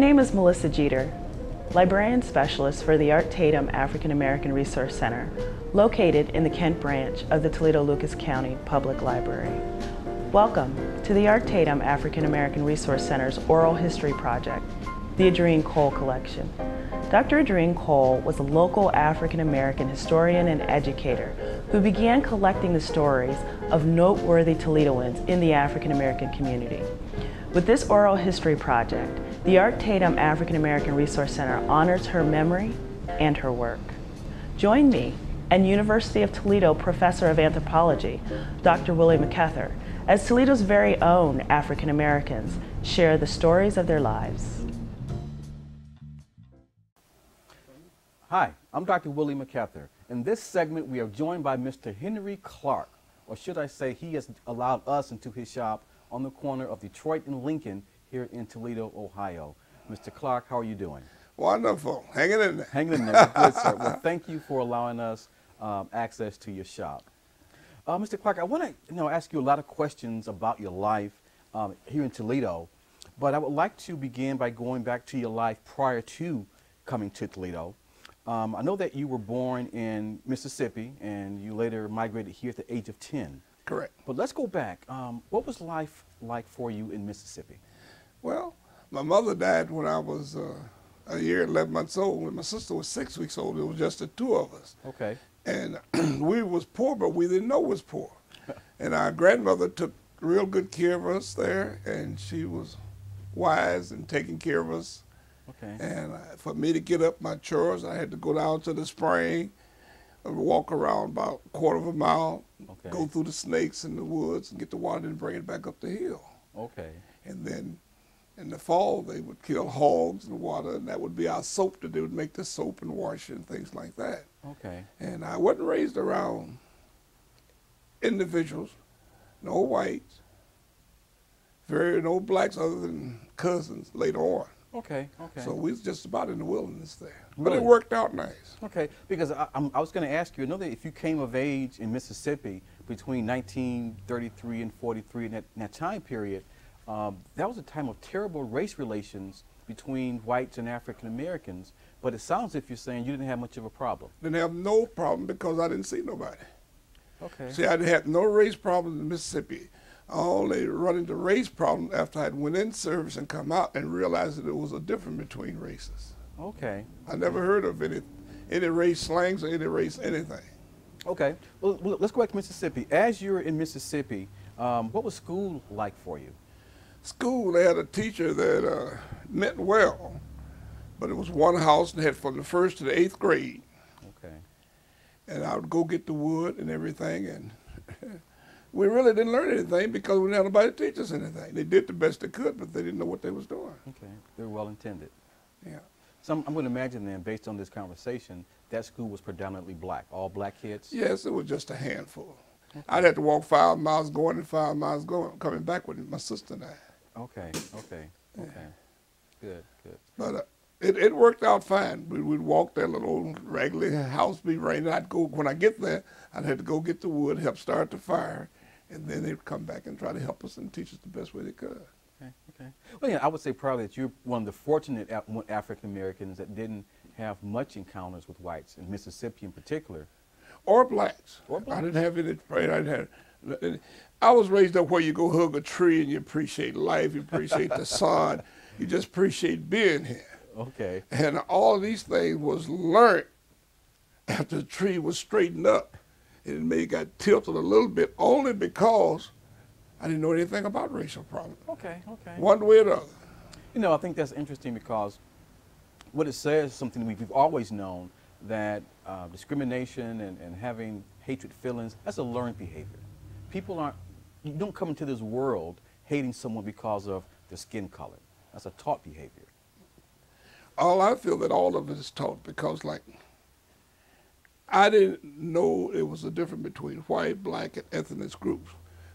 name is Melissa Jeter, librarian specialist for the Art Tatum African American Resource Center, located in the Kent branch of the Toledo-Lucas County Public Library. Welcome to the Art Tatum African American Resource Center's Oral History Project, the Edrene Cole Collection. Dr. Edrene Cole was a local African American historian and educator who began collecting the stories of noteworthy Toledoans in the African American community. With this oral history project, the Art Tatum African American Resource Center honors her memory and her work. Join me and University of Toledo Professor of Anthropology, Dr. Willie McKether, as Toledo's very own African Americans share the stories of their lives. Hi, I'm Dr. Willie McKether. In this segment, we are joined by Mr. Henry Clark, or should I say, he has allowed us into his shop on the corner of Detroit and Lincoln here in Toledo, Ohio. Mr. Clark, how are you doing? Wonderful. Hanging in there. Hanging in there. Good, sir. Well, thank you for allowing us um, access to your shop. Uh, Mr. Clark, I want to you know, ask you a lot of questions about your life um, here in Toledo, but I would like to begin by going back to your life prior to coming to Toledo. Um, I know that you were born in Mississippi and you later migrated here at the age of 10. Correct. But let's go back. Um, what was life like for you in Mississippi? Well, my mother died when I was uh, a year, and 11 months old. When my sister was six weeks old, it was just the two of us. Okay. And we was poor, but we didn't know was poor. and our grandmother took real good care of us there, and she was wise and taking care of us. Okay. And uh, for me to get up my chores, I had to go down to the spring, uh, walk around about a quarter of a mile, Okay. go through the snakes in the woods, and get the water and bring it back up the hill. Okay. And then in the fall, they would kill hogs in the water, and that would be our soap that they would make the soap and wash and things like that. Okay. And I wasn't raised around individuals, no whites, very no blacks other than cousins later on. Okay. Okay. So we was just about in the wilderness there. But Really? it worked out nice. Okay, because I, I'm, I was going to ask you, I know that if you came of age in Mississippi between 1933 and 43, in that, in that time period, um, that was a time of terrible race relations between whites and African Americans. But it sounds if you're saying you didn't have much of a problem. Didn't have no problem because I didn't see nobody. Okay. See, I had no race problems in Mississippi. I only run into race problems after I went in service and come out and realized that there was a difference between races. Okay. I never heard of any any race slangs or any race anything. Okay. Well, well, let's go back to Mississippi. As you were in Mississippi, um, what was school like for you? School, they had a teacher that uh, meant well, but it was one house and had from the first to the eighth grade. Okay. And I would go get the wood and everything, and we really didn't learn anything because we didn't have nobody to teach us anything. They did the best they could, but they didn't know what they was doing. Okay. They were well intended. Yeah. So I'm, I'm going to imagine then, based on this conversation, that school was predominantly black, all black kids. Yes, it was just a handful. I'd have to walk five miles going and five miles going, coming back with my sister and I. Okay, okay, okay. Good, good. But uh, it, it worked out fine. We, we'd walk that little old regular house be raining. I'd go, when I get there, I'd have to go get the wood, help start the fire, and then they'd come back and try to help us and teach us the best way they could. Okay, okay. Well, yeah, I would say probably that you're one of the fortunate Af- African Americans that didn't have much encounters with whites, in Mississippi in particular. Or blacks. Or blacks. I didn't have any, I didn't have, I was raised up where you go hug a tree and you appreciate life, you appreciate the sun, you just appreciate being here. Okay, And all of these things was learned after the tree was straightened up. And it may got tilted a little bit only because I didn't know anything about racial problems. okay, okay. One way or the other. You know, I think that's interesting because what it says is something we've, we've always known that uh, discrimination and, and having hatred feelings, that's a learned behavior. People aren't, you don't come into this world hating someone because of their skin color. That's a taught behavior. All I feel that all of it is taught because like I didn't know it was a difference between white, black, and ethnic groups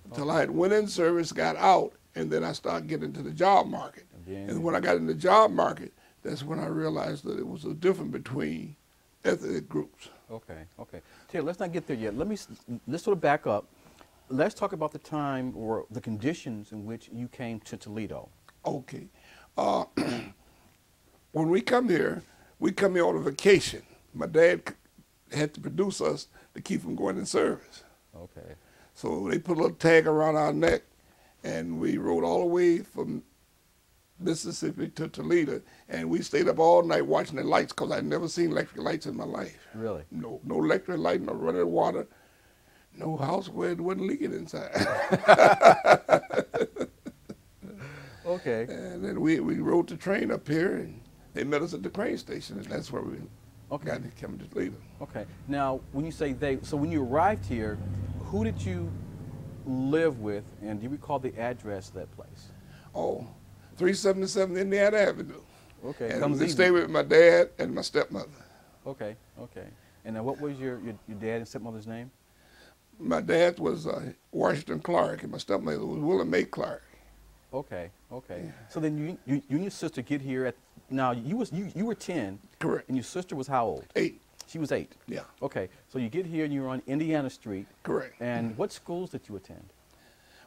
until I had went in service, got out, and then I started getting into the job market. And And when I got in the job market, that's when I realized that it was a difference between ethnic groups. Okay, okay. Taylor, let's not get there yet. Let me, s- let's sort of back up. Let's talk about the time or the conditions in which you came to Toledo. Okay. Uh, when we come here, we come here on a vacation. My dad had to produce us to keep from going in service. Okay. So they put a little tag around our neck, and we rode all the way from Mississippi to Toledo, and we stayed up all night watching the lights because I'd never seen electric lights in my life. Really? No, no electric light, no running water, no house where it wasn't leaking inside. Okay. and then we, we rode the train up here, and they met us at the train station, and that's where we Okay. got to come to Toledo. Okay. Now, when you say they, so when you arrived here, who did you live with, and do you recall the address of that place? Oh, 377 Indiana Avenue. Okay. And comes stayed with my dad and my stepmother. Okay. Okay. And now what was your, your, your dad and stepmother's name? My dad was uh, Washington Clark, and my stepmother was Willie Mae Clark. Okay. Okay. So then you, you, you and your sister get here at now you was you, you were ten. Correct. And your sister was how old? Eight. She was eight. Yeah, Okay. So you get here and you're on Indiana Street. correct. And what schools did you attend?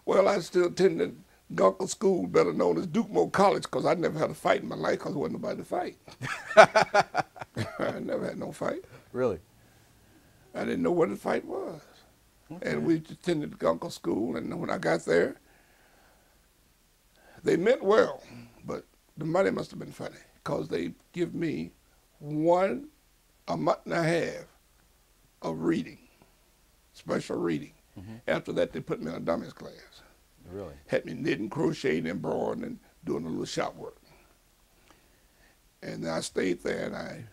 Well, I still attended Gunckel School, better known as Dukemore College, because I never had a fight in my life because there wasn't nobody to fight. I never had no fight. Really? I didn't know what a fight was. And we attended Gunckel School, and when I got there, they meant well, but the money must have been funny, because they give me one a month and a half of reading, special reading. Mm-hmm. After that, they put me in a dummies class. Really? had me knitting, crocheting, embroidering, and doing a little shop work. And then I stayed there, and I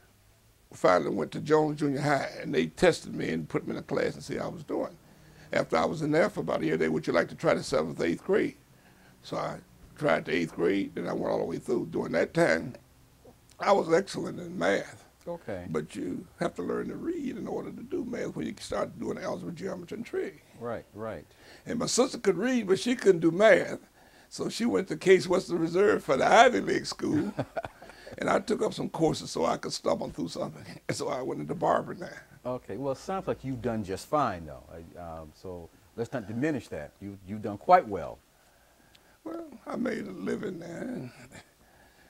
finally went to Jones Junior High, and they tested me and put me in a class and see how I was doing. After I was in there for about a year, they would you like to try the seventh, eighth grade? So I tried the eighth grade, and I went all the way through. During that time, I was excellent in math, Okay. but you have to learn to read in order to do math when you start doing algebra, geometry, and trig. Right. Right. And my sister could read, but she couldn't do math. So she went to Case Western Reserve for the Ivy League school. and I took up some courses so I could stumble through something. And so I went into barbering now. Okay. Well, it sounds like you've done just fine, though. I, um, so let's not diminish that. You you've done quite well. Well, I made a living there.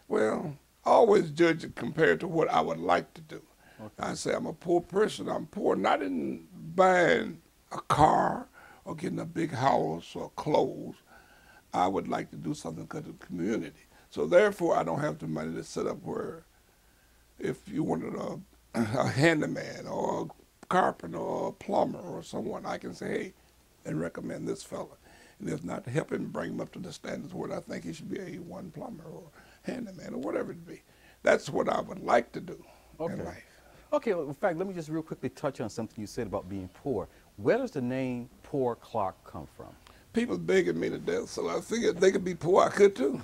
Well, I always judge it compared to what I would like to do. I say I'm a poor person. I'm poor not in buying a car or getting a big house or clothes. I would like to do something for the community. So therefore, I don't have the money to set up where if you wanted a, a handyman or a carpenter or a plumber or someone, I can say, hey, and recommend this fella. And if not, help him bring him up to the standards where I think he should be a one plumber or handyman or whatever it be. That's what I would like to do Okay. in life. Okay. Well, in fact, let me just real quickly touch on something you said about being poor. Where does the name Poor Clark come from? People begging me to death, so I figured they could be poor, I could too.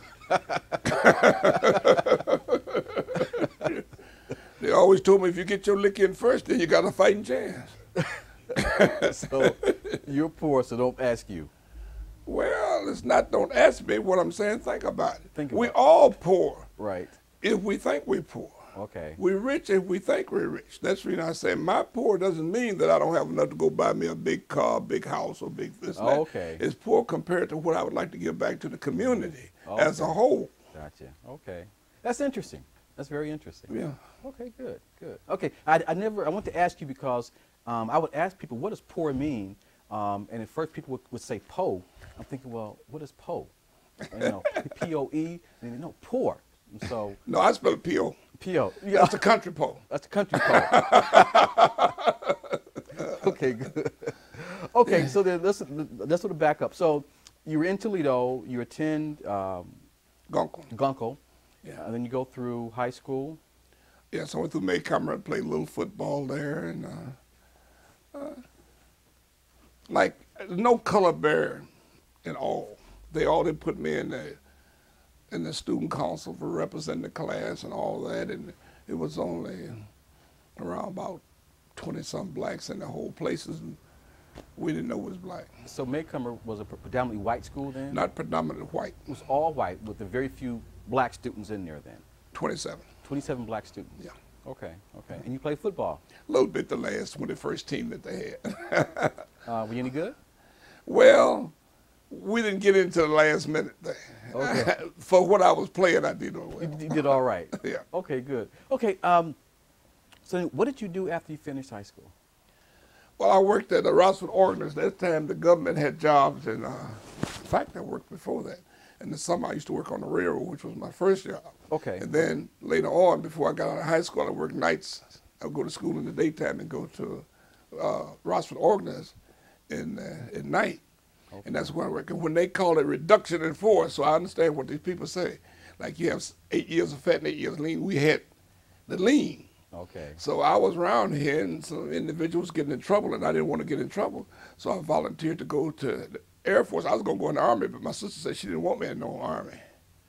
They always told me if you get your lick in first, then you got a fighting chance. so you're poor, so don't ask you. Well, it's not don't ask me what I'm saying, think about it. Think we about it. all poor Right. if we think we're poor. Okay. We're rich if we think we're rich. That's the reason I say my poor doesn't mean that I don't have enough to go buy me a big car, big house, or big this. and that. Okay. It's poor compared to what I would like to give back to the community as a whole. Gotcha. Okay. That's interesting. That's very interesting. Yeah. Okay, good, good. Okay, I, I never, I want to ask you because um, I would ask people, what does poor mean? Um, and at first people would, would say po. I'm thinking, well, what is po? You know, P-O-E, and they know poor. And so, No, I spell it P-O. P-O. Yeah, That's a country po. that's the country po. okay, good. Okay, so then let's, let's sort of back up. So you were in Toledo, you attend um, Gunckel. Gunckel, Yeah. and then you go through high school. Yeah, so I went through Macomber and played a little football there. And, uh, uh, like, no color bearer at all. They all they put me in the, in the student council for representing the class and all that. And it was only around about 20 some blacks in the whole places. And we didn't know it was black. So Macomber was a predominantly white school then? Not predominantly white, It was all white with a very few black students in there then. 27. 27 black students. Yeah. Okay, okay. And you played football. A little bit the last 21st team that they had. Uh, were you any good? Well, we didn't get into the last minute thing. Okay. For what I was playing, I did well. You, you did all right. Yeah. Okay, good. Okay, um, so what did you do after you finished high school? Well, I worked at the Rossford Ordnance. That time the government had jobs, and uh, in fact, I worked before that. In the summer, I used to work on the railroad, which was my first job. Okay. And then later on, before I got out of high school, I worked nights. I would go to school in the daytime and go to uh, Rossford Ordnance in uh, at night. And that's where I work. And when they call it reduction in force, so I understand what these people say. Like you have eight years of fat and eight years of lean. We had the lean. Okay. So I was around here, and some individuals getting in trouble, and I didn't want to get in trouble. So I volunteered to go to the Air Force. I was going to go in the Army, but my sister said she didn't want me in no Army.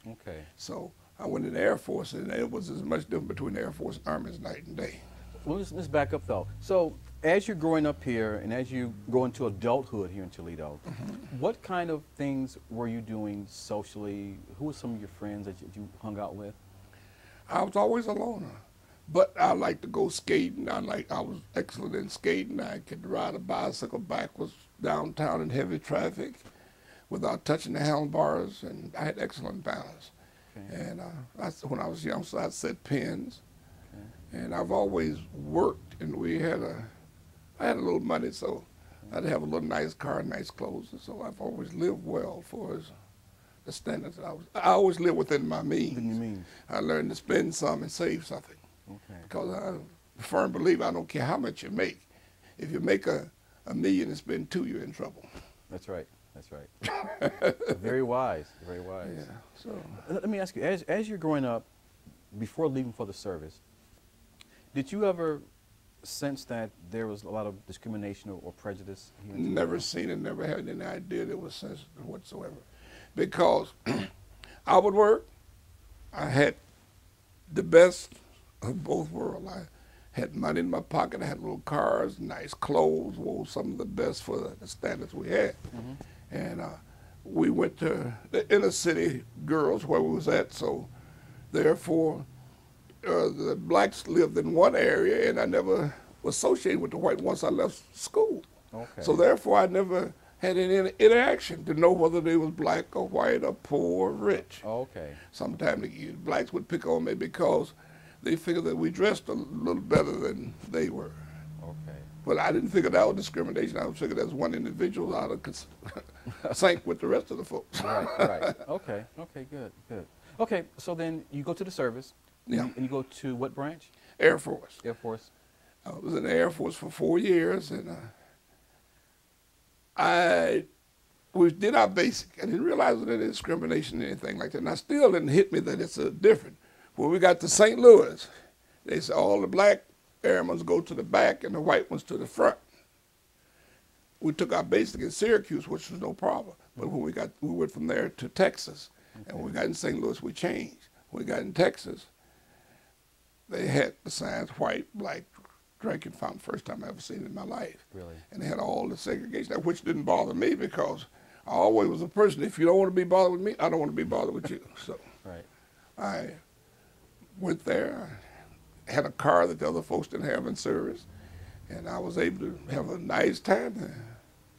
Okay. So I went in the Air Force, and it was as much different between the Air Force and Army as night and day. Well, let's, let's back up though. So, as you're growing up here and as you go into adulthood here in Toledo, what kind of things were you doing socially? Who were some of your friends that you, you hung out with? I was always a loner, but I liked to go skating. I like I was excellent in skating. I could ride a bicycle backwards downtown in heavy traffic without touching the handlebars, and I had excellent balance. Okay. And uh, I, when I was young, so I set pins, and I've always worked. And we had a, I had a little money, so I'd have a little nice car, nice clothes, and so I've always lived well for as the standards. I was, I always lived within my means. Within your means. I learned to spend some and save something Okay. because I'm a firm believer. I don't care how much you make. If you make a, a million and spend two, you're in trouble. That's right. That's right. very wise. Very wise. Yeah. So Let let me ask you, as, as you're growing up, before leaving for the service, did you ever sense that there was a lot of discrimination or, or prejudice never seen it, never had any idea there was sense whatsoever. Because I would work, I had the best of both worlds. I had money in my pocket, I had little cars, nice clothes, wore some of the best for the, standards we had. And uh, we went to the inner city girls where we was at, so therefore uh, the blacks lived in one area and I never was associated with the white once I left school. Okay. So therefore, I never had any interaction to know whether they was black or white or poor or rich. Okay. Sometimes the blacks would pick on me because they figured that we dressed a little better than they were. Okay. But I didn't figure that was discrimination. I was figured that's one individual out of sync with the rest of the folks. Right, right. Okay, okay, good, good. Okay, so then you go to the service. Yeah. you- And you go to what branch? Air Force. Air Force. I was in the Air Force for four years, and uh, I we did our basic. I didn't realize that there was discrimination or anything like that. And I still didn't hit me that it's a different. When we got to St. Louis, they said all the black airmen go to the back and the white ones to the front. We took our basic in Syracuse, which was no problem. But when we got, we went from there to Texas, and when we got in St. Louis, we changed. When we got in Texas, they had the signs white, black, drinking fountain. First time I ever seen it in my life. Really? And they had all the segregation, which didn't bother me because I always was a person. If you don't want to be bothered with me, I don't want to be bothered with you. So Right. I went there. I had a car that the other folks didn't have in service, and I was able to have a nice time there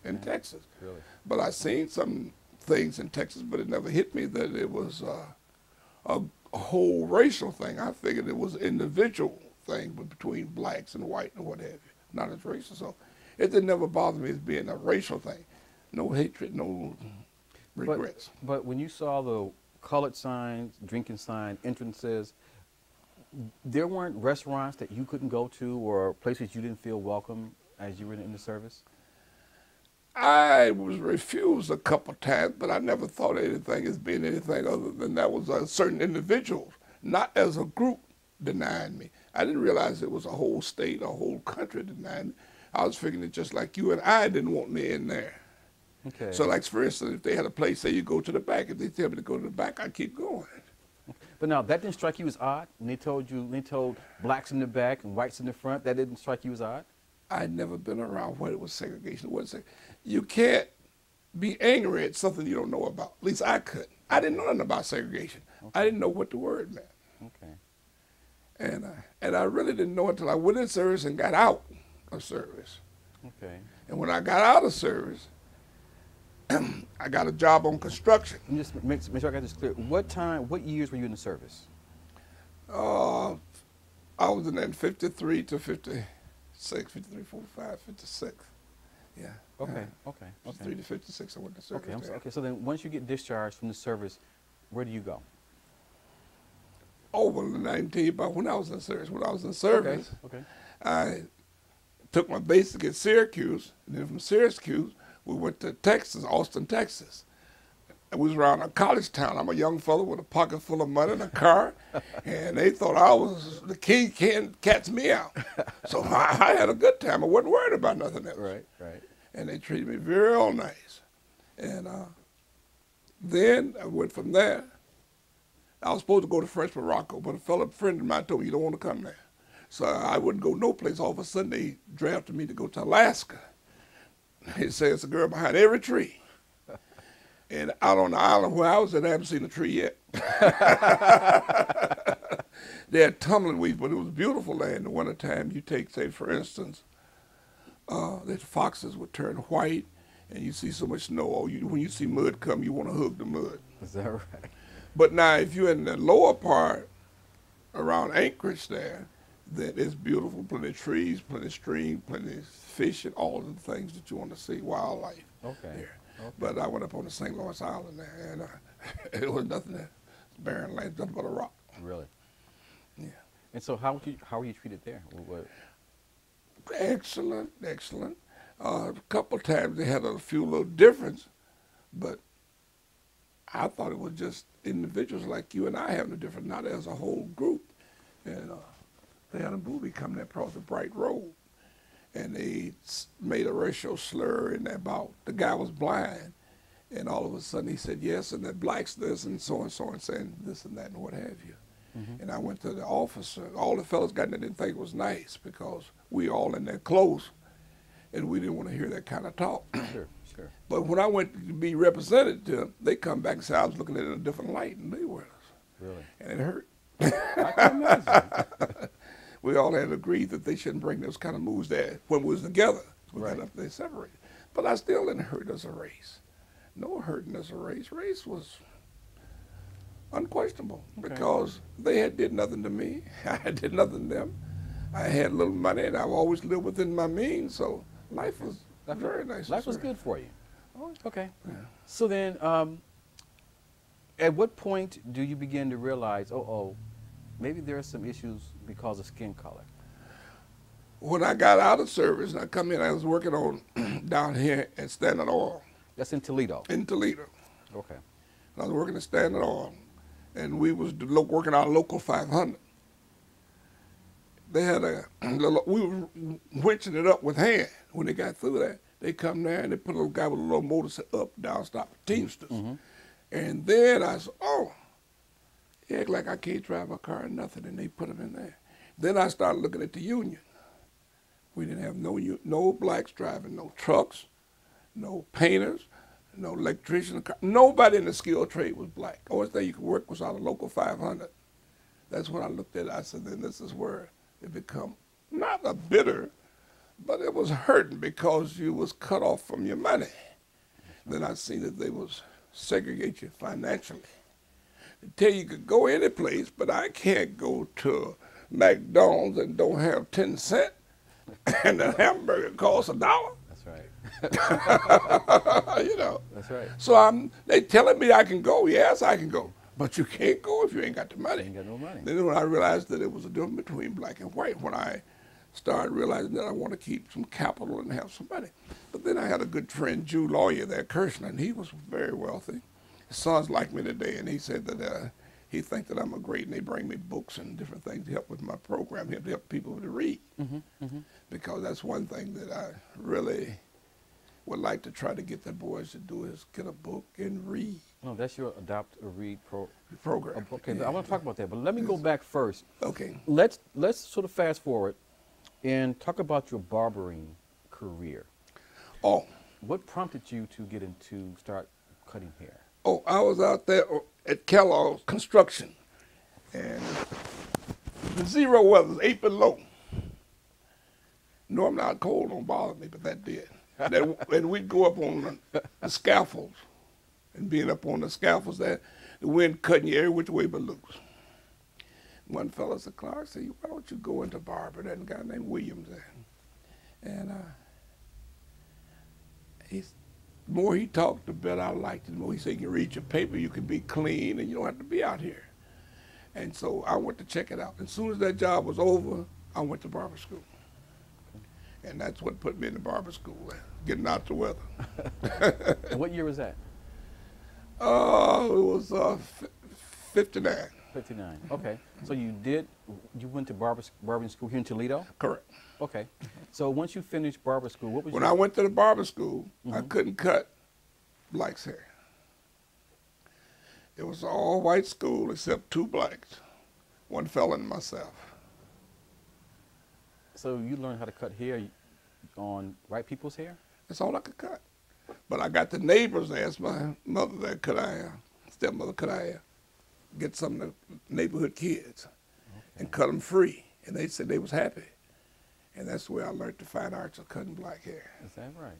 in Texas. Really? But I seen some things in Texas, but it never hit me that it was uh, a, a whole racial thing. I figured it was an individual thing but between blacks and white and what have you, not as racial. So it didn't never bother me as being a racial thing. No hatred, no regrets. But, but when you saw the colored signs, drinking sign, entrances, there weren't restaurants that you couldn't go to or places you didn't feel welcome as you were in the service? I was refused a couple times, but I never thought anything as being anything other than that was a certain individual, not as a group denying me. I didn't realize it was a whole state, a whole country denying me. I was figuring it just like you and I didn't want me in there. Okay. So, like for instance, if they had a place, say you go to the back, if they tell me to go to the back, I keep going. But now that didn't strike you as odd when they told you they told blacks in the back and whites in the front. That didn't strike you as odd. I'd never been around where it was segregation. It wasn't. You can't be angry at something you don't know about. At least I couldn't. I didn't know nothing about segregation. I didn't know what the word meant, Okay. and uh, and I really didn't know until I went in service and got out of service. Okay. And when I got out of service, I got a job on construction. Me just make, make sure I got this clear. What time, what years were you in the service? Uh, I was in that 53 to 56, 53, 45, 56. Yeah. Okay, yeah. okay, 53 okay. to 56, I went to service. Okay, I'm so, okay. So then, once you get discharged from the service, where do you go? Over the can tell you about when I was in service. When I was in service, Okay. Okay. I took my basic at Syracuse, and then from Syracuse, we went to Texas, Austin, Texas. We was around a college town. I'm a young fellow with a pocket full of money and a car, and they thought I was the king can catch me out. So I, I had a good time. I wasn't worried about nothing else. Right. Right. And they treated me very nice. And uh, then I went from there. I was supposed to go to French Morocco, but a fellow friend of mine told me you don't want to come there. So I wouldn't go no place. All of a sudden, they drafted me to go to Alaska. They say it's a girl behind every tree. And out on the island where I was at, I haven't seen a tree yet. they had tumbling weeds, but it was beautiful land. In the wintertime, you take, say, for instance, uh, the foxes would turn white, and you see so much snow. Oh, you, when you see mud come, you want to hug the mud. Is that right? But now, if you're in the lower part around Anchorage there, then it's beautiful, plenty of trees, plenty of stream, plenty of fish, and all the things that you want to see, wildlife Okay. there. Okay. But I went up on the St. Lawrence Island there, and uh, it was nothing there. Barren land, nothing but a rock. Really. Yeah. And so, how would you how were you treated there? What- Excellent, excellent. Uh, a couple times they had a few little difference, but I thought it was just individuals like you and I having a difference, not as a whole group. And uh, they had a movie coming across the Bright Road, and they made a racial slur in about the guy was blind, and all of a sudden he said yes, and the blacks this and so and so and saying this and that and what have you. Mm-hmm. And I went to the officer. All the fellas got in there didn't think it was nice because we all in there close, and we didn't want to hear that kind of talk. Sure. Sure. But when I went to be represented to them, they come back and say I was looking at it in a different light than they were, Really. and it hurt. I can imagine. we all had agreed that they shouldn't bring those kind of moves there when we was together. We Right. got up they separated. But I still didn't hurt as a race. No hurting as a race. Race was unquestionable Okay. because they had did nothing to me. I had did nothing to them. I had a little money and I've always lived within my means, so life was Life- very nice. Life was good for you. Oh, Okay. Yeah. So then, um, at what point do you begin to realize, oh, oh, maybe there are some issues because of skin color? When I got out of service and I come in, I was working on down here at Standard Oil That's in Toledo. in Toledo. Okay. I was working at Standard Oil, and we was working our local 500. They had a little, we were winching it up with hand. When they got through that, they come there and they put a little guy with a little motor set up, down, stop, Teamsters. Mm-hmm. And then I said, oh, he act like I can't drive a car or nothing, and they put him in there. Then I started looking at the union. We didn't have no no blacks driving no trucks, no painters, no electrician. Nobody in the skilled trade was black. Only thing you could work was out of local 500. That's when I looked at it. I said, then this is where it become not a bitter, but it was hurting because you was cut off from your money. Then I seen that they was segregate you financially. They tell you could go any place, but I can't go to McDonald's and don't have 10 cents and the hamburger costs a dollar. You know. That's right. So I'm they telling me I can go. Yes, I can go. But you can't go if you ain't got the money. Ain't got no money. Then when I realized that it was a difference between black and white, when I started realizing that I want to keep some capital and have some money. But then I had a good friend, Jew lawyer there, Kirshner, and he was very wealthy. His sons like me today, and he said that uh, he thinks that I'm a great, and they bring me books and different things to help with my program, help help people to read. Because that's one thing that I really would like to try to get the boys to do is get a book and read No, that's your adopt a read pro. program. Okay, Yeah. I want to talk about that, but let me go back first. Okay. Let's let's sort of fast forward and talk about your barbering career. Oh, What prompted you to get into start cutting hair? oh, I was out there uh, at Kellogg's construction, and the zero weather was eight below. Normally, cold don't bother me, but that did. That, and we'd go up on the, the scaffolds, and being up on the scaffolds, that the wind cutting you every which way but loose. One fellow said, Clark, said, why don't you go into barber? That guy named Williams there. And uh, the more he talked, the better I liked it. The more he said, you can read your paper, you can be clean, and you don't have to be out here. And so I went to check it out. As soon as that job was over, I went to barber school. And that's what put me in the barber school, getting out the weather. and what year was that? Uh, it was uh, 59. 59. Okay. So you did, you went to barber, barbering school here in Toledo? Correct. Okay. So once you finished barber school, what was When your, I went to the barber school, I Mhm. couldn't cut blacks' hair. It was all white school except two blacks, one fella and myself. So you learned how to cut hair on white people's hair? That's all I could cut. But I got the neighbors to ask my mother that could I, stepmother, could I get some of the neighborhood kids and cut them free? And they said they was happy. And that's where I learned the fine arts of cutting black hair. Is that right?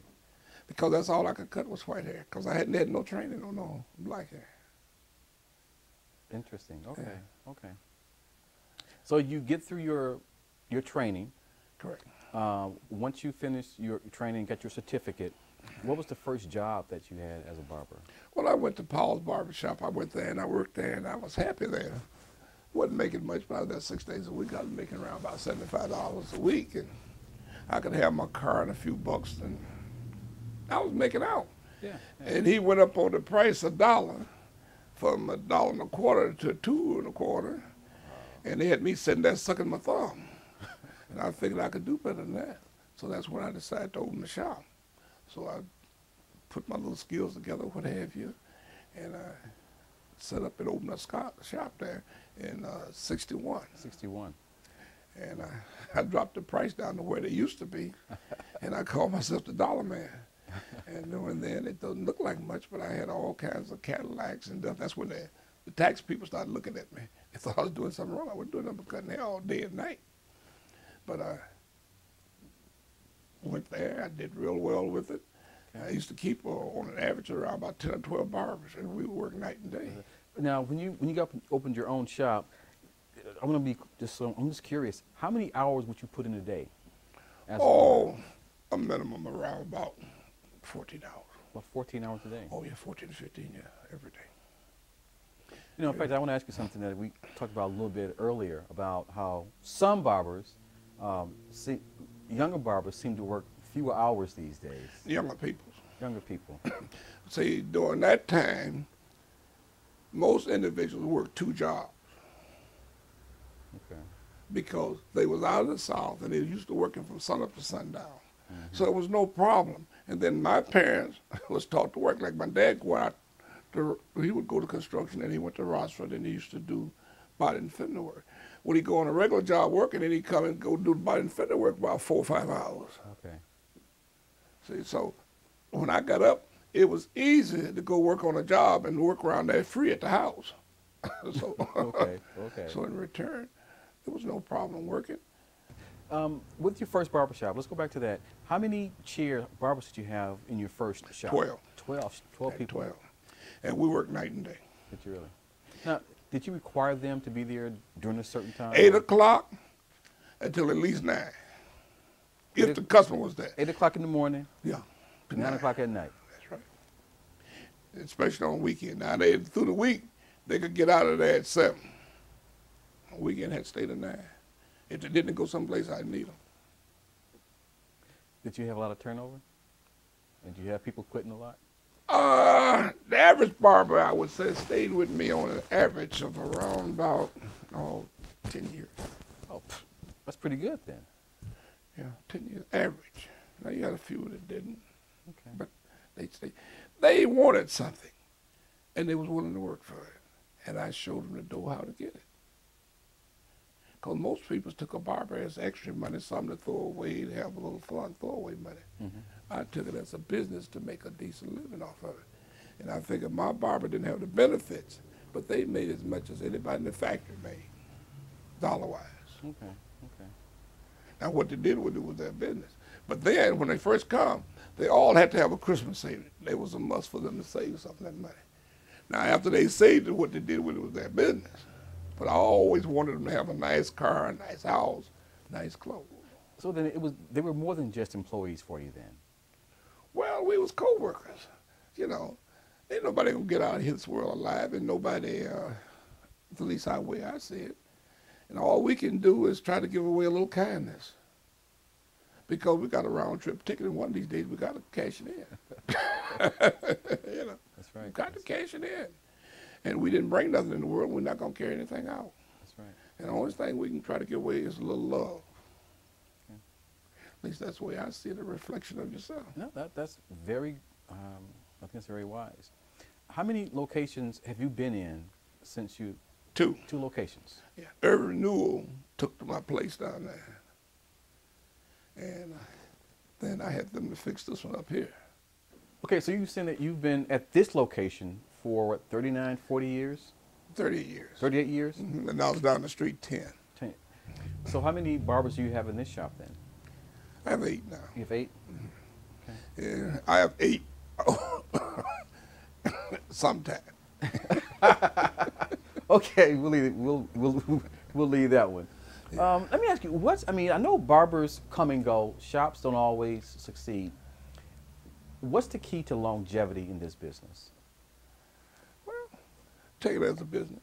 Because that's all I could cut was white hair. Because I hadn't had no training on no black hair. Interesting. Okay. Okay. So you get through your your training. Correct. Uh, once you finish your training, and get your certificate. What was the first job that you had as a barber? Well, I went to Paul's barber shop. I went there and I worked there and I was happy there. Wasn't making much, but I was there six days a week. I was making around about seventy-five dollars a week, and I could have my car and a few bucks, and I was making out. Yeah. And he went up on the price a dollar, from a dollar and a quarter to two and a quarter, and they had me sitting there sucking my thumb, and I figured I could do better than that. So that's when I decided to open the shop. So I put my little skills together, what have you, and I set up and opened a shop there in uh, 61. 61. And I, I dropped the price down to where they used to be, and I called myself the Dollar Man. And knowing then it doesn't look like much, but I had all kinds of Cadillacs and stuff. That's when the, the tax people started looking at me. They thought I was doing something wrong. I was doing nothing but cutting hair all day and night. But I went there. I did real well with it. I used to keep uh, on an average around about 10 or 12 barbers, and we would work night and day. Now, when you when you got opened your own shop, I want to be just so I'm just curious. How many hours would you put in a day? As a? Oh, a minimum around about 14 hours. about 14 hours a day. Oh, yeah, 14 to 15, yeah, every day. You know, in fact, I want to ask you something that we talked about a little bit earlier about how some barbers, um, see, younger barbers, seem to work fewer hours these days. Younger people. Younger people. See, during that time, most individuals worked two jobs Okay. because they was out of the South and they used to working from sun up to sundown. So it was no problem. And then my parents was taught to work like my dad go out to, he would go to construction and he went to Rossford and he used to do body and fender work. When he go on a regular job working, then he come and go do body and fender work about four or five hours. Okay. See, so when I got up, it was easy to go work on a job and work around there free at the house. so, Okay. Okay. so in return, there was no problem working. Um, with your first barber shop, let's go back to that. How many chair barbers did you have in your first shop? Twelve. 12, 12 At people. 12. And we worked night and day. Did you really? Now, did you require them to be there during a certain time? 8 o'clock until at least 9. If Eight the customer was there. 8 o'clock in the morning, Yeah. to 9 o'clock at night. That's right. Especially on weekend. Now, they, through the week, they could get out of there at 7. On weekend, had to stay to 9. If they didn't go someplace, I'd need them. Did you have a lot of turnover? And did you have people quitting a lot? Uh, the average barber, I would say, stayed with me on an average of around about, oh, 10 years. Oh, that's pretty good then. Yeah, 10 years, average. Now, you got a few that didn't. Okay. But they say they wanted something, and they was willing to work for it. And I showed them the door how to get it. Because most people took a barber as extra money, something to throw away, to have a little fun, throw away money. Mhm. I took it as a business to make a decent living off of it. And I figured my barber didn't have the benefits, but they made as much as anybody in the factory made, dollar-wise. Okay. Okay. Now, what they did with it was their business. But then, when they first come, they all had to have a Christmas saving. It was a must for them to save some of that money. Now, after they saved it, what they did with it was their business. But I always wanted them to have a nice car, a nice house, nice clothes. So then it was they were more than just employees for you then. Well, we was co-workers. You know, ain't nobody gonna get out of here this world alive, and nobody, uh, at least how way I see it. And all we can do is try to give away a little kindness. Because we got a round trip ticket, and one of these days we got to cash it in. you know, That's right. we got to cash it in. And we didn't bring nothing in the world. We're not gonna carry anything out. that's right. And the only thing we can try to give away is a little love. At least that's the way I see a reflection of yourself. No, that that's very. Um, I think that's very wise. How many locations have you been in since you? Two. Two locations. Yeah. Urban Newell took to my place down there. And uh, then I had them to fix this one up here. Okay, so you saying that you've been at this location for what, 39, 40 years? 30 years. 38 years? Mhm, And I was down the street 10. Ten. So how many barbers do you have in this shop then? I have eight now. You have eight? Yeah, I have eight sometime. Okay, we'll leave, we'll, we'll, we'll leave that one. Um, let me ask you, what's, I mean, I know barbers come and go, shops don't always succeed. What's the key to longevity in this business? Take it as a business.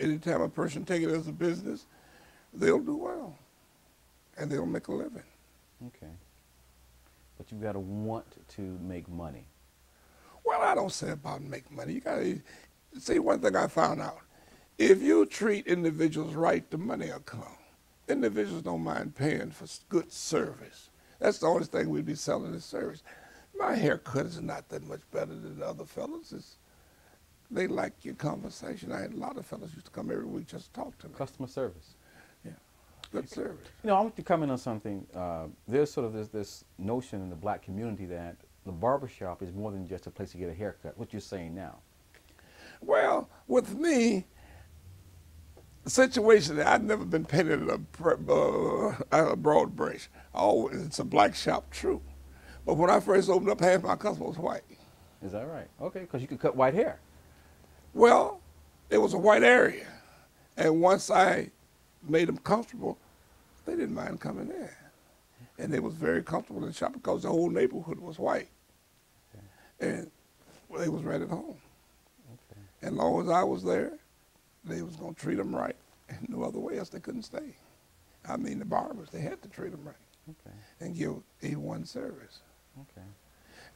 Anytime a person take it as a business, they'll do well. And they'll make a living. Okay. But you've got to want to make money. Well, I don't say about make money. You gotta see one thing I found out. If you treat individuals right, the money will come. Individuals don't mind paying for good service. That's the only thing we'd be selling is service. My haircut is not that much better than the other fellas. It's, they like your conversation. I had a lot of fellas used to come every week just to talk to me. Customer service. Yeah, good service. You know, I want to comment on something. Uh, there's sort of this, this notion in the black community that the barbershop is more than just a place to get a haircut. What you're saying now. Well, with me, the situation that I've never been painted a, uh, a broad brush. Always, it's a black shop, true. But when I first opened up, half my customers was white. Is that right? Okay, because you could cut white hair. Well, it was a white area, and once I made them comfortable, they didn't mind coming in, and they was very comfortable in the shop because the whole neighborhood was white, and they was right at home. Okay. And long as I was there, they was gonna treat them right, and no other way else they couldn't stay. I mean, the barbers they had to treat them right Okay. and give A1 service. Okay.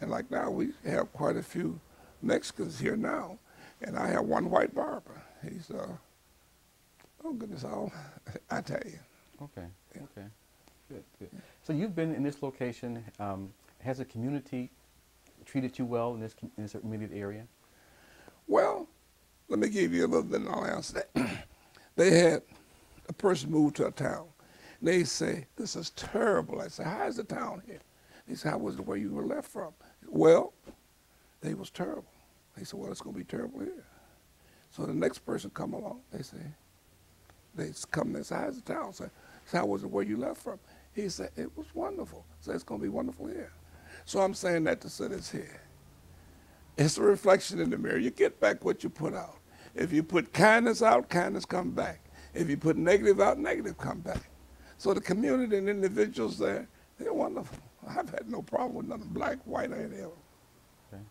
And like now, we have quite a few Mexicans here now, and I have one white barber. He's uh, oh goodness, all I tell you. Okay. Okay. Good. Good. So you've been in this location. Um, has the community treated you well in this in this immediate area? Well, let me give you a little bit, and I'll answer that. they had a person move to a town. They say, this is terrible. I say, how's the town here? They say, how was it where you were left from? Well, they was terrible. They said, well, it's going to be terrible here. So the next person come along, they say, they come and say, how's the town? Say, so how was it where you left from? He said, it was wonderful. So it's going to be wonderful here. So I'm saying that to say this here. It's a reflection in the mirror. You get back what you put out. If you put kindness out, kindness come back. If you put negative out, negative come back. So the community and individuals there, they're wonderful. I've had no problem with nothing black, white, or any of them. Okay.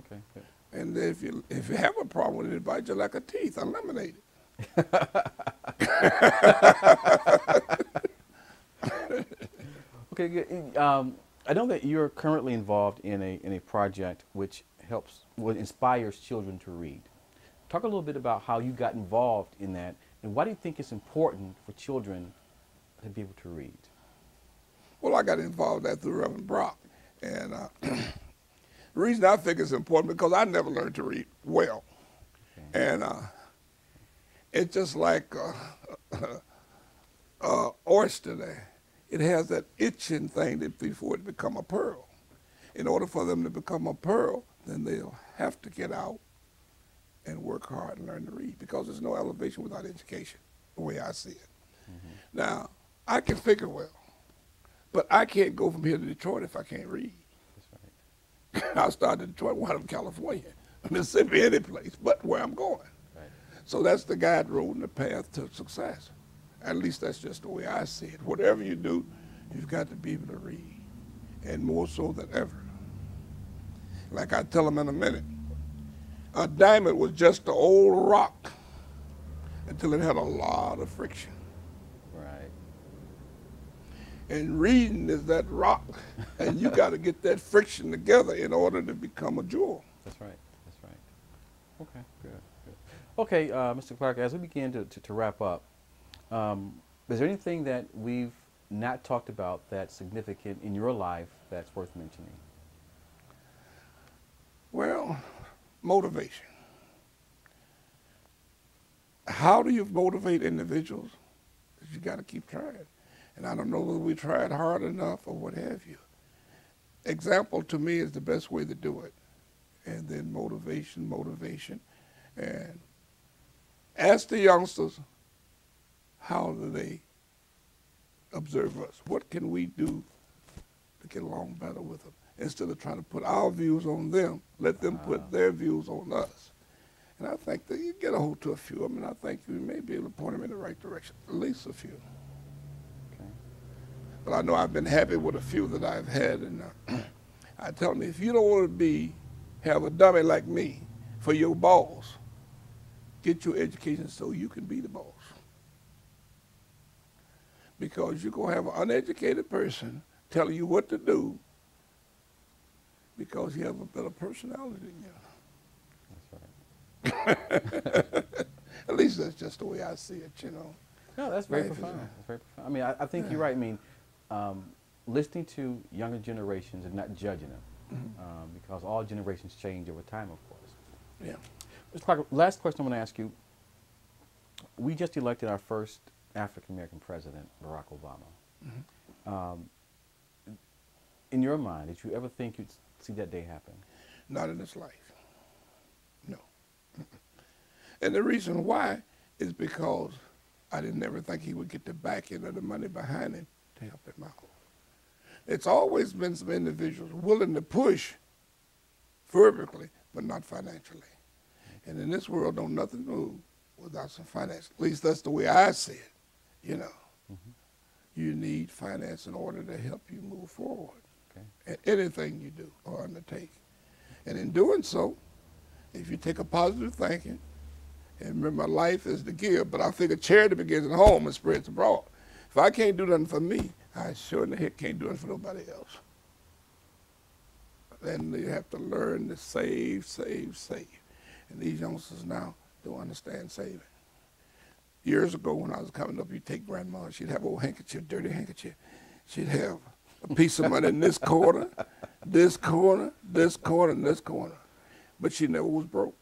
Okay. Good. And if you if you have a problem with anybody, you like a teeth, I eliminate it. Okay. Good. Um, I know that you're currently involved in a in a project which helps, what inspires children to read. Talk a little bit about how you got involved in that, and why do you think it's important for children to be able to read? Well, I got involved that through Reverend Brock. And uh, the reason I think it's important because I never learned to read well. And uh, it's just like uh, uh, oyster there. It has that itching thing that before it become a pearl. In order for them to become a pearl, then they'll have to get out and work hard and learn to read because there's no elevation without education, the way I see it. Now, I can figure well, But I can't go from here to Detroit if I can't read. That's right. I'll start in Detroit, up in California, Mississippi, any place, but where I'm going. Right. So that's the guide road and the path to success. At least that's just the way I see it. Whatever you do, you've got to be able to read, and more so than ever. Like I tell them in a minute, a diamond was just an old rock until it had a lot of friction. And reading is that rock, and you got to get that friction together in order to become a jewel. That's right. That's right. Okay. Good. Good. Okay, uh, Mr. Clark. As we begin to, to, to wrap up, um, is there anything that we've not talked about that's significant in your life that's worth mentioning? Well, motivation. How do you motivate individuals? You got to keep trying. And I don't know whether we tried hard enough or what have you. Example to me is the best way to do it. And then motivation, motivation. And ask the youngsters, how do they observe us? What can we do to get along better with them? Instead of trying to put our views on them, let them put their views on us. And I think that you get a hold to a few of them, and I think you may be able to point them in the right direction, at least a few. But I know I've been happy with a few that I've had, and uh, I tell them, if you don't want to be, have a dummy like me for your boss, get your education so you can be the boss. Because you're going to have an uneducated person telling you what to do because you have a better personality than you. That's right. At least that's just the way I see it, you know. No, that's very Life profound. That's very profound. I mean, I, I think you're right. I mean, um, listening to younger generations and not judging them, Mm-hmm. um, because all generations change over time, of course. Yeah. Mr. Clark, last question I'm going to ask you. We just elected our first African American president, Barack Obama. Mm-hmm. Um, in your mind, did you ever think you'd see that day happen? Not in this life. No. And the reason why is because I didn't ever think he would get the backing end of the money behind him to help him out. It's always been some individuals willing to push verbally, but not financially. And in this world, don't nothing move without some finance. At least that's the way I see it. You know, mm-hmm. you need finance in order to help you move forward Okay. in anything you do or undertake. And in doing so, if you take a positive thinking, and remember, life is the gift, but I think a charity begins at home and spreads abroad. If I can't do nothing for me, I sure in the heck can't do it for nobody else. Then you have to learn to save, save, save. And these youngsters now don't understand saving. Years ago, when I was coming up, you take grandma, she'd have old handkerchief, dirty handkerchief. She'd have a piece of money in this corner, this corner, this corner, and this corner. But she never was broke.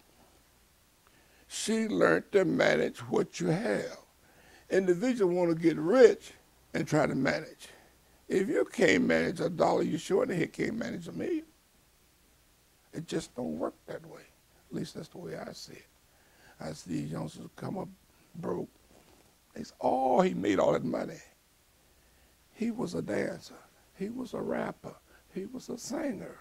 She learned to manage what you have. Individuals want to get rich and try to manage. If you can't manage a dollar, you sure the heck can't manage a million. It just don't work that way. At least that's the way I see it. I see these youngsters come up broke. They say, oh, he made all that money. He was a dancer. He was a rapper. He was a singer.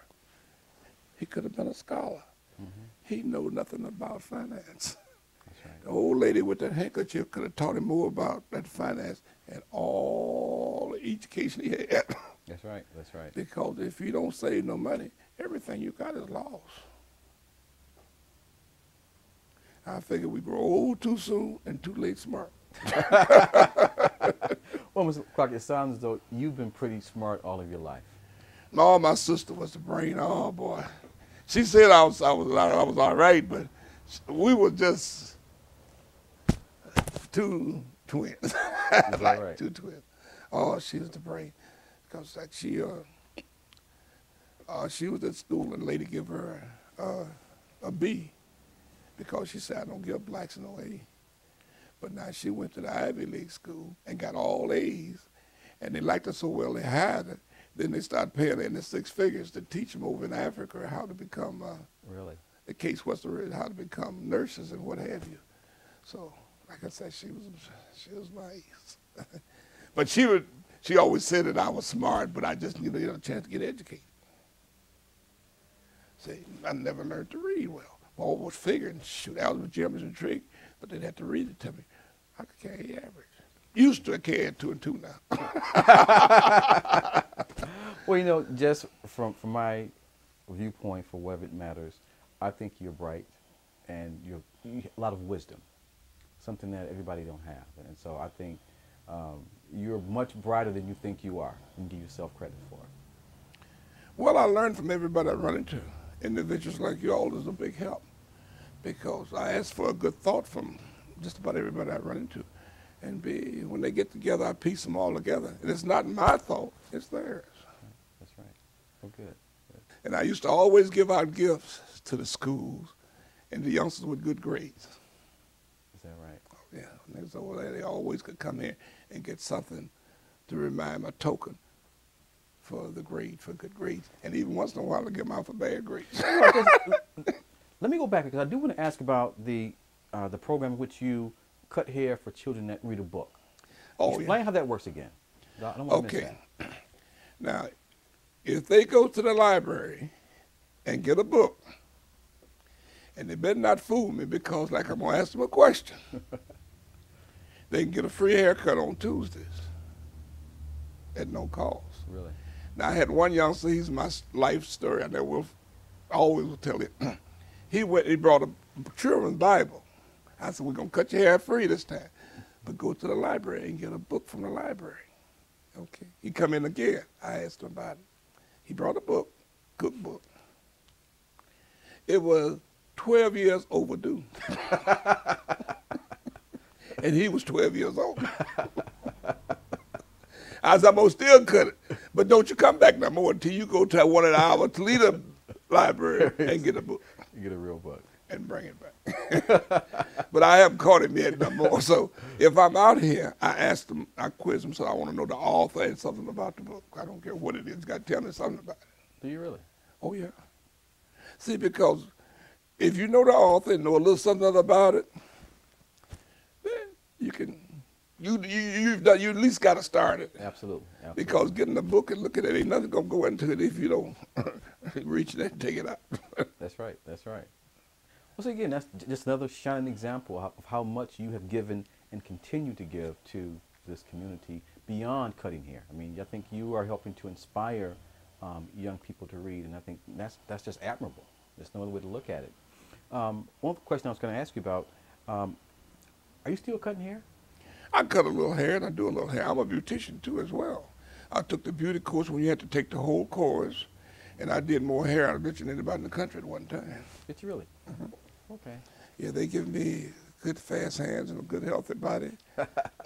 He could have been a scholar. Mm-hmm. He know nothing about finance. The old lady with that handkerchief could have taught him more about that finance and all the education he had. That's right. That's right. because if you don't save no money, everything you got is lost. I figure we grow old too soon and too late smart. Well, Mr. Clark, it sounds as though you've been pretty smart all of your life. No, my sister was the brain. Oh boy, she said I was I was I was all right, but we were just two twins, like right? two twins. Oh, she was the brain, because like she uh, uh she was at school and the lady give her uh, a B because she said I don't give blacks no A. But now she went to the Ivy League school and got all A's, and they liked her so well they hired her. Then they started paying her in the six figures to teach them over in Africa how to become, uh, Really? the case was how to become nurses and what have you. So, like I said, she was she was nice, but she would she always said that I was smart, but I just needed a chance to get educated. See, I never learned to read well. I always figured, shoot, algebra, geometry, and trig, but they'd have to read it to me. I could carry average. Used to carry two and two now. well, you know, just from from my viewpoint, for whatever it matters, I think you're bright, and you're you, a lot of wisdom, something that everybody don't have, and so I think um, you're much brighter than you think you are, and give yourself credit for it. Well, I learned from everybody I run into. Individuals like you all is a big help because I ask for a good thought from just about everybody I run into. And B, when they get together, I piece them all together. And it's not my thought, it's theirs. That's right. Oh, good. good. And I used to always give out gifts to the schools and the youngsters with good grades. That right? Yeah. And so they always could come here and get something to remind a token for the grade, for good grades. And even once in a while, I get them out for bad grades. Let me go back because I do want to ask about the uh, the program in which you cut hair for children that read a book. Oh, Explain yeah. how that works again. okay. Now, if they go to the library and get a book, and they better not fool me because, like, I'm going to ask them a question. they can get a free haircut on Tuesdays at no cost. Really? Now, I had one youngster, he's my life story, I never will, always will tell it. he went, he brought a children's Bible. I said, we're going to cut your hair free this time. But go to the library and get a book from the library. Okay. He come in again. I asked him about it. He brought a book, cookbook. It was 12 years overdue. and he was 12 years old. I said, I'm going to still cut it. But don't you come back no more until you go to one of our Toledo library and get a book. You get a real book and bring it back. but I haven't caught him yet no more. So if I'm out here, I ask him, I quiz him, so I want to know the author and something about the book. I don't care what it is. Got to tell me something about it. Do you really? Oh, yeah. See, because if you know the author and know a little something about it, then you can, you, you, you've done, you at least got to start it. Absolutely. Absolutely. Because getting the book and looking at it, ain't nothing going to go into it if you don't reach it and take it out. that's right. That's right. Well, so again, that's just another shining example of how much you have given and continue to give to this community beyond cutting hair. I mean, I think you are helping to inspire um, young people to read, and I think that's that's just admirable. There's no other way to look at it. Um, one question I was going to ask you about: um, Are you still cutting hair? I cut a little hair, and I do a little hair. I'm a beautician too, as well. I took the beauty course when you had to take the whole course, and I did more hair I'd bitch than anybody in the country at one time. Did you really? Mm -hmm. Okay. Yeah, they give me good, fast hands and a good, healthy body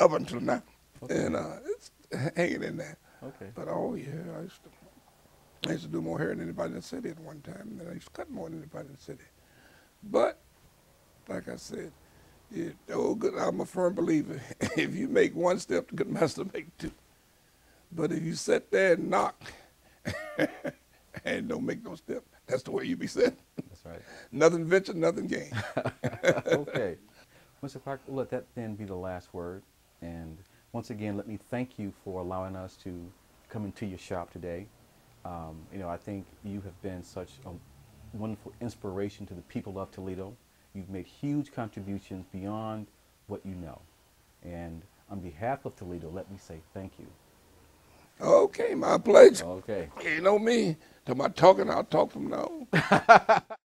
up until now. Okay. And uh, it's hanging in there. Okay. But oh yeah, I used to, I used to do more hair than anybody in the city at one time, and I used to cut more than anybody in the city. But like I said, it, oh, good, I'm a firm believer. if you make one step, the good master make two. But if you sit there and knock and don't make no step, that's the way you be sitting. That's right. nothing venture, nothing gain. okay. Mr. Clark, let that then be the last word. And once again, let me thank you for allowing us to come into your shop today. Um, you know, I think you have been such a wonderful inspiration to the people of Toledo. You've made huge contributions beyond what you know. And on behalf of Toledo, let me say thank you. Okay, my pleasure. Okay. You know me. To my talking, I'll talk from now.